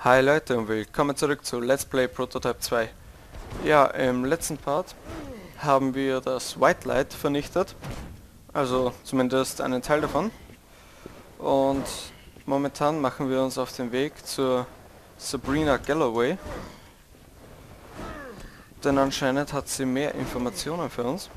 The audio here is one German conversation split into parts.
Hi Leute und willkommen zurück zu Let's Play Prototype 2. Ja, im letzten Part haben wir das White Light vernichtet, also zumindest einen Teil davon. Und momentan machen wir uns auf den Weg zur Sabrina Galloway. Denn anscheinend hat sie mehr Informationen für uns.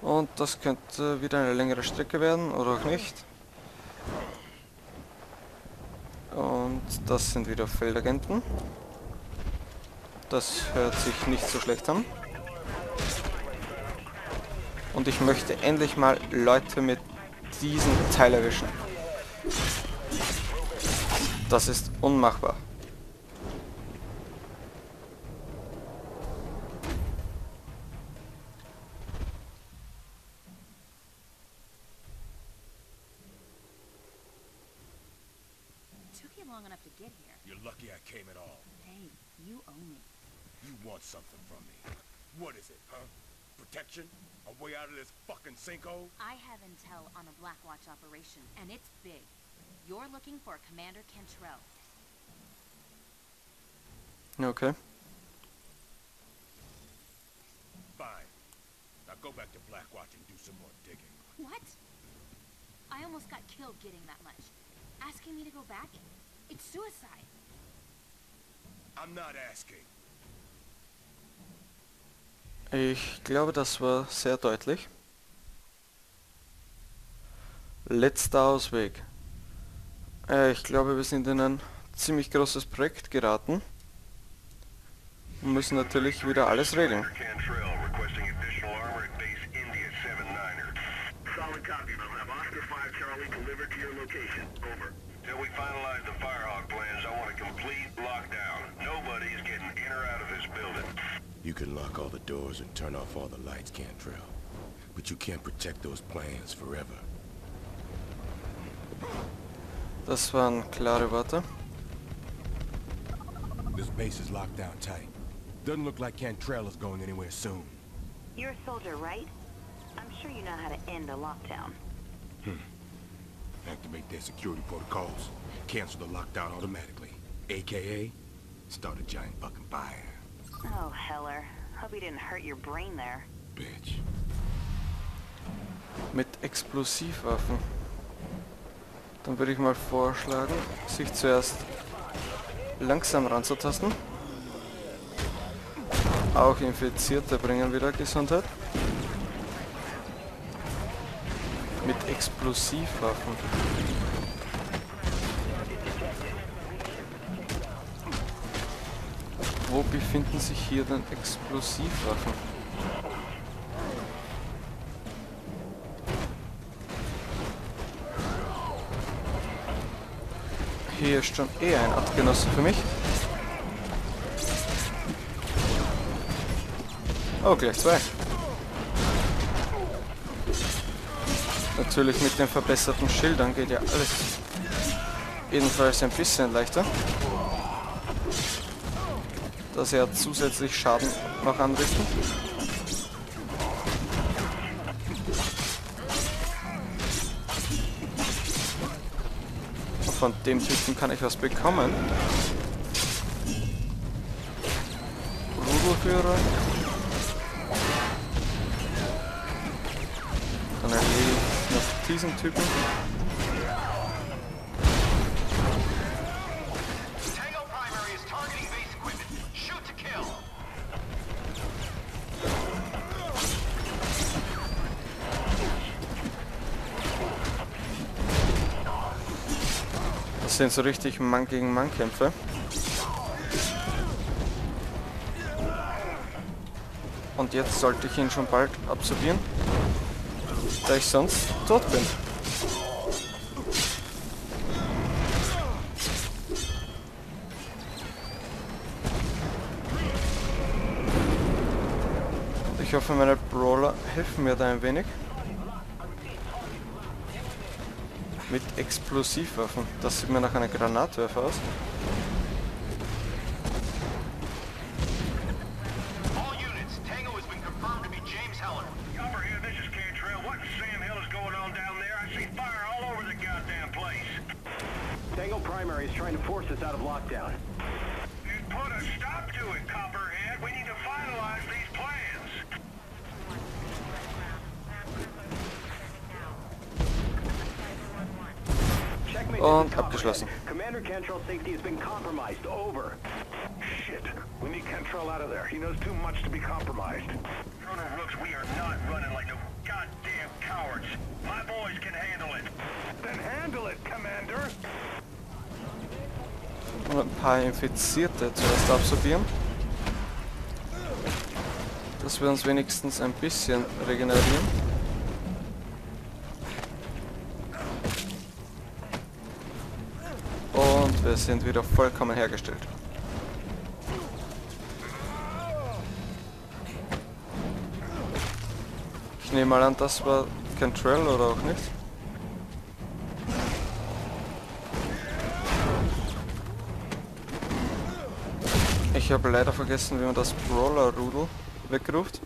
Und das könnte wieder eine längere Strecke werden oder auch nicht. Und das sind wieder Feldagenten. Das hört sich nicht so schlecht an. Und ich möchte endlich mal Leute mit diesem Teil erwischen. Das ist unmachbar. Long enough to get here. You're lucky I came at all. Hey, you owe me. You want something from me. What is it, huh? Protection? A way out of this fucking sinkhole? I have intel on a Blackwatch operation, and it's big. You're looking for Commander Cantrell. Okay. Fine. Now go back to Blackwatch and do some more digging. What? I almost got killed getting that much. Asking me to go back? It's suicide. I'm not asking. Ich glaube, das war sehr deutlich. Letzter Ausweg. Äh, ich glaube, wir sind in ein ziemlich großes Projekt geraten. Und müssen natürlich wieder alles regeln. Cantrell requesting additional armor at base India 79er. Solid copy. We'll have Oscar 5 Charlie delivered to your location. Over. Till we finalize the Firehawk plans, I want a complete lockdown. Nobody is getting in or out of this building. You can lock all the doors and turn off all the lights, Cantrell. But you can't protect those plans forever. Das waren klare Worte. This base is locked down tight. Doesn't look like Cantrell is going anywhere soon. You're a soldier, right? I'm sure you know how to end a lockdown. Hmm. Activate their security protocols. Cancel the lockdown automatically. AKA, start a giant fucking fire. Oh, Heller. Hope he didn't hurt your brain there. Bitch. Mit Explosivwaffen. Dann würde ich mal vorschlagen, sich zuerst langsam ranzutasten. Auch Infizierte bringen wieder Gesundheit. Mit Explosivwaffen. Wo befinden sich hier denn Explosivwaffen? Hier ist schon eher ein Artgenosse für mich. Oh, gleich zwei. Natürlich mit den verbesserten Schildern geht ja alles jedenfalls ein bisschen leichter. Dass er zusätzlich Schaden noch anrichten. Von dem Typen kann ich was bekommen. Rudelführer. To kill. Das sind so richtig Mann gegen Mann Kämpfe. Und jetzt sollte ich ihn schon bald absorbieren, da ich sonst tot bin. Ich hoffe, meine Brawler helfen mir da ein wenig. Mit Explosivwaffen. Das sieht mir nach einer Granatwerfer aus. Trying to force us out of lockdown. Put a stop to it, Copperhead. We need to finalize these plans. Und abgeschlossen. Commander Cantrell's safety has been compromised. Over. Shit. We need Cantrell out of there. He knows too much to be compromised. Colonel Rooks, we are not running like no goddamn cowards. My boys can handle it. Then handle it, Commander. Und ein paar Infizierte zuerst absorbieren. Dass wir uns wenigstens ein bisschen regenerieren. Und wir sind wieder vollkommen hergestellt. Ich nehme mal an, das war Cantrell oder auch nicht. Ich habe leider vergessen, wie man das Brawler-Rudel wegruft.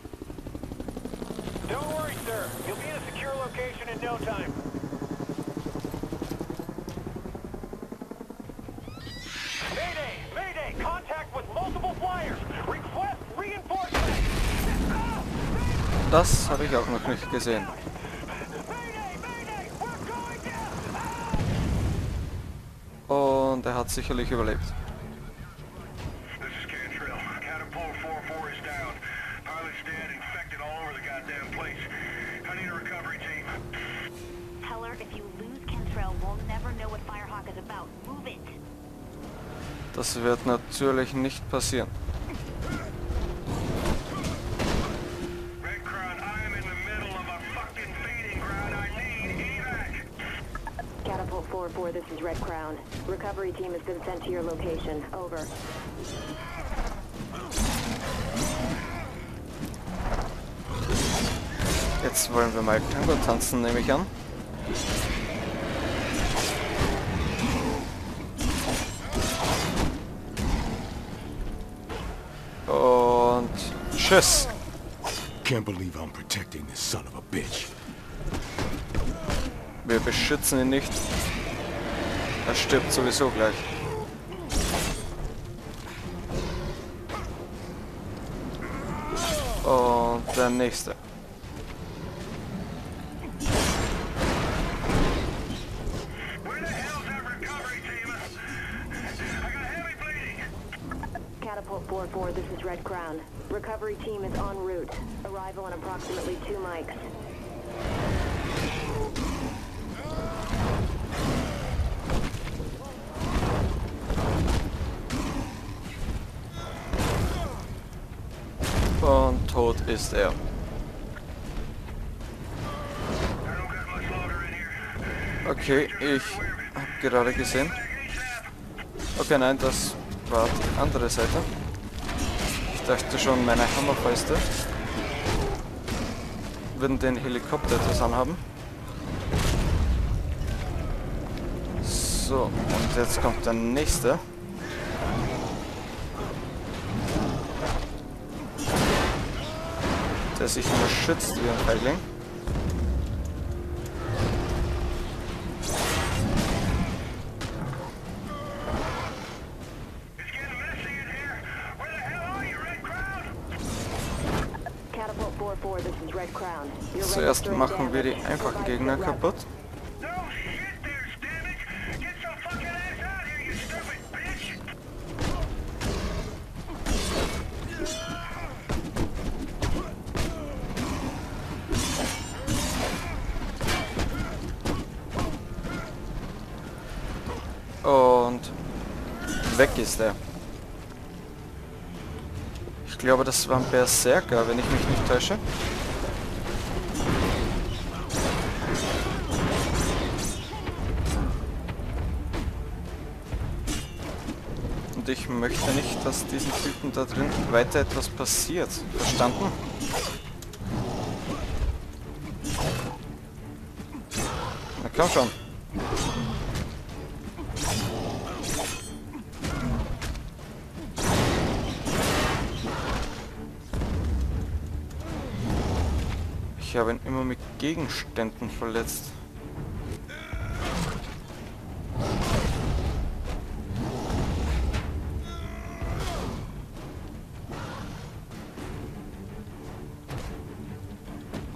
Das habe ich auch noch nicht gesehen. Und er hat sicherlich überlebt. This is Cantrell. Catapult 4-4 is down. Pilot's dead, infected all over the goddamn place. I need a recovery team. Heller, if you lose Cantrell, we'll never know what Firehawk is about. Move it. Das wird natürlich nicht passieren. Red Crown, I am in the middle of a fucking feeding ground. I need evac. Catapult 4-4, this is Red Crown. Recovery team has been sent to your location. Over. Jetzt wollen wir mal Tango tanzen, nehme ich an. Bitch. Wir beschützen ihn nicht. Er stirbt sowieso gleich. Und der nächste. Catapult 4-4, this is Red Crown. Recovery team is en route. Arrival in approximately two mics. Und tot ist er. Okay, ich habe gerade gesehen. Okay, nein, das war die andere Seite. Ich dachte schon, meine Hammerfäuste würden den Helikopter etwas anhaben. So, und jetzt kommt der nächste. Der sich nur schützt wie ein Feigling. Zuerst machen wir die einfachen Gegner kaputt. Und weg ist er. Ich glaube, das war ein Berserker, wenn ich mich nicht täusche. Und ich möchte nicht, dass diesen Typen da drin weiter etwas passiert. Verstanden? Na komm schon. Ich habe ihn immer mit Gegenständen verletzt.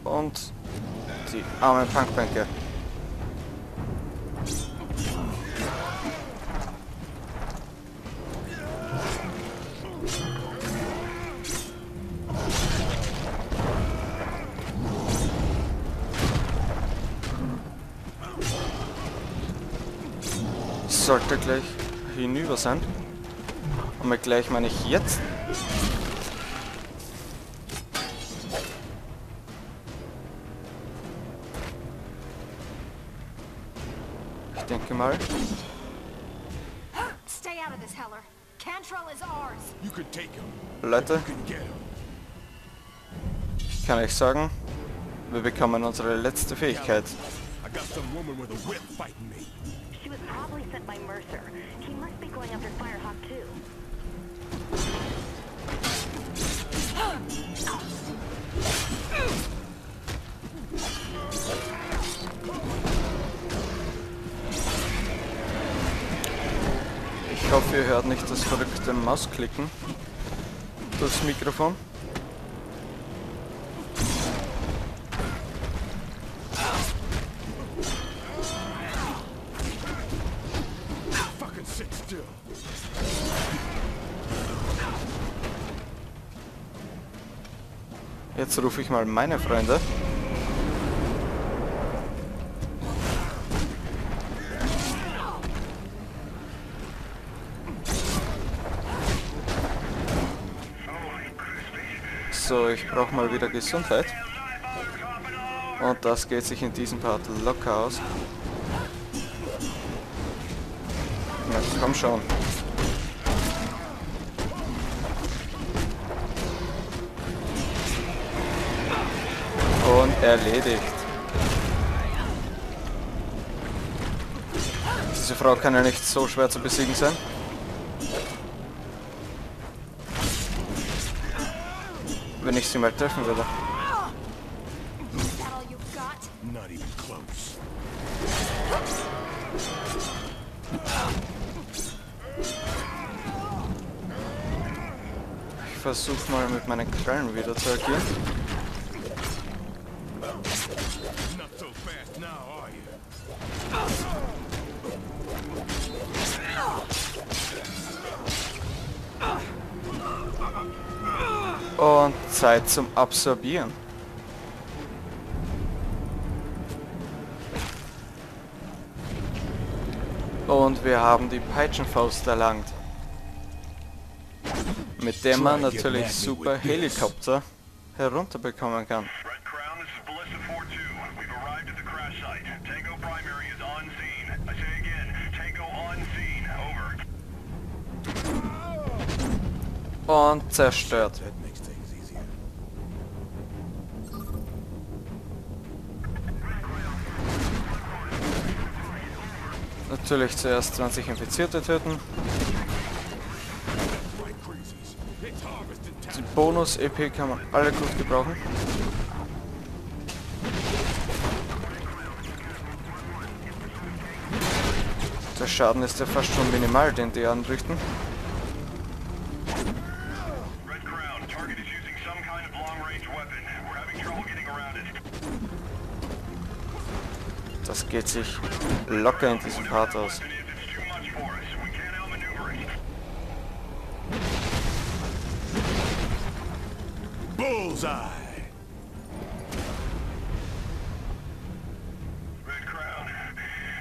Und die armen Punkbänke. Sollte gleich hinüber sein. Und mit gleich meine ich jetzt. Ich denke mal. Stay out of this, Heller. Cantrell is ours. You can take him. Leute, ich kann euch sagen, wir bekommen unsere letzte Fähigkeit. Was probably sent by Mercer. He must be going after Firehawk too. Ich hoffe, ihr hört nicht das verrückte Mausklicken durchs Mikrofon. Jetzt rufe ich mal meine Freunde. So, ich brauche mal wieder Gesundheit. Und das geht sich in diesem Part locker aus. Na komm schon. Und erledigt. Diese Frau kann ja nicht so schwer zu besiegen sein. Wenn ich sie mal treffen würde. Ich versuche mal mit meinen Krallen wieder zu agieren. Not so fast now, are you? Und Zeit zum Absorbieren. Und wir haben die Peitschenfaust erlangt. Mit der man natürlich super Helikopter herunterbekommen kann. Und zerstört. Natürlich zuerst 20 Infizierte töten. Die. Bonus-EP kann man alle gut gebrauchen. Der Schaden ist ja fast schon minimal, den die anrichten. Das geht sich locker in diesem Part aus. Weapon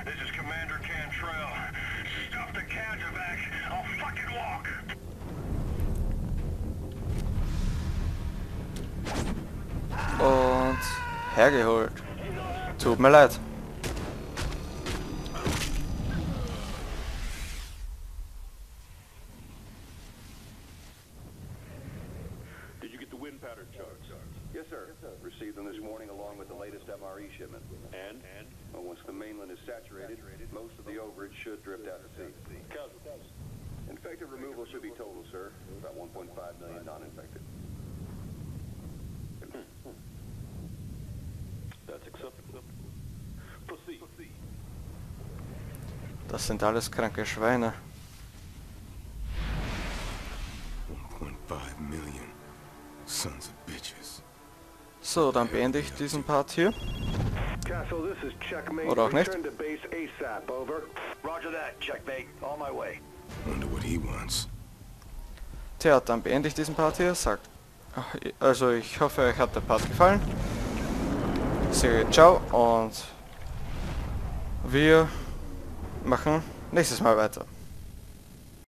is, it's too much get the wind pattern charts? Yes, sir. Received them this morning along with the latest MRE shipment. And? And? Well, once the mainland is saturated, most of the overage should drift out to sea. Infected removal should be total, sir. About 1.5 million non-infected. Hmm, hmm. That's acceptable. Proceed. Das sind alles kranke Schweine. 1.5 million. Sons of bitches. So, dann beende ich diesen Part hier. Oder auch nicht. Tja, dann beende ich diesen Part hier. Sagt, also ich hoffe, euch hat der Part gefallen. Sage ciao und wir machen nächstes Mal weiter.